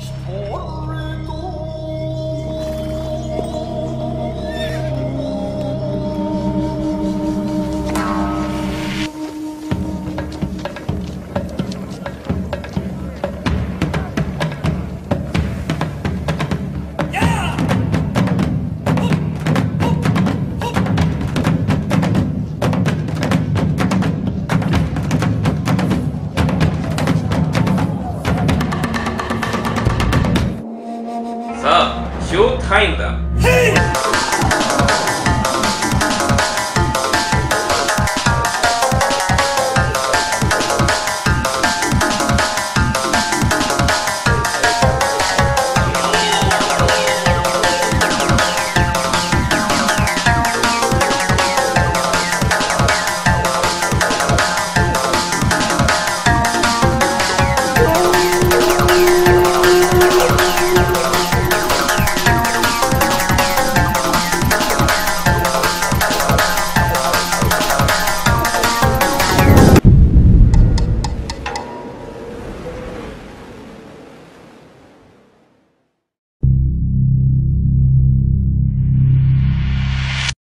Spoiler さあショータイムだ。